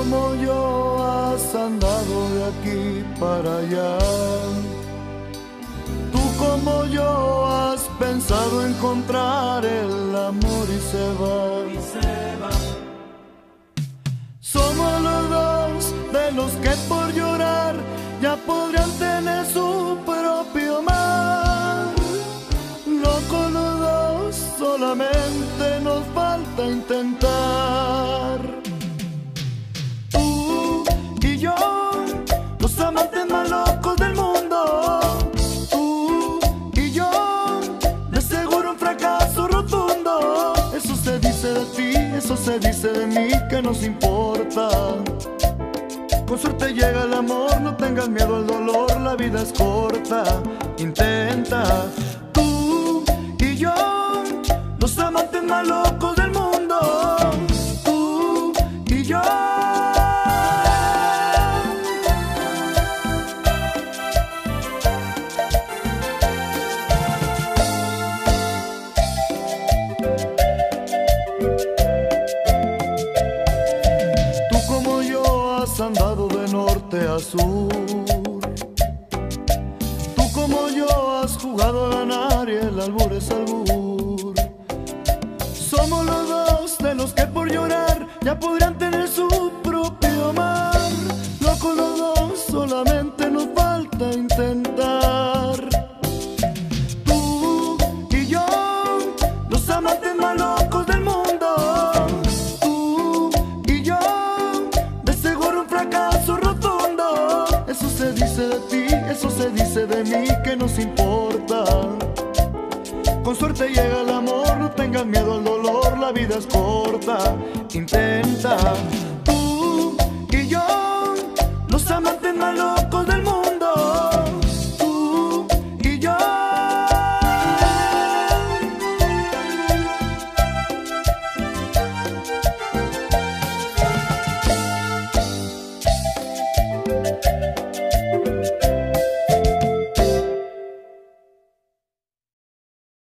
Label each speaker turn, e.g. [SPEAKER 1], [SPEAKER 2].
[SPEAKER 1] como yo has andado de aquí para allá. Tú como yo has pensado encontrar el amor y se va. Somos los dos de los que por llorar ya podrían tener su propio mar. Loco los dos, solamente nos falta intentar. Los amantes más locos del mundo. Tú y yo, de seguro un fracaso rotundo. Eso se dice de ti, eso se dice de mí, que nos importa. Con suerte llega el amor, no tengas miedo al dolor, la vida es corta. Intenta andado de norte a sur. Tú como yo has jugado a ganar y el albur es albur. Somos los dos de los que por llorar ya podrían tener su propio mar. Locos los dos, solamente nos falta intentar. Se dice de mí, que nos importa. Con suerte llega el amor, no tengas miedo al dolor, la vida es corta. Intenta tú y yo, los amantes más locos del mundo. Tú y.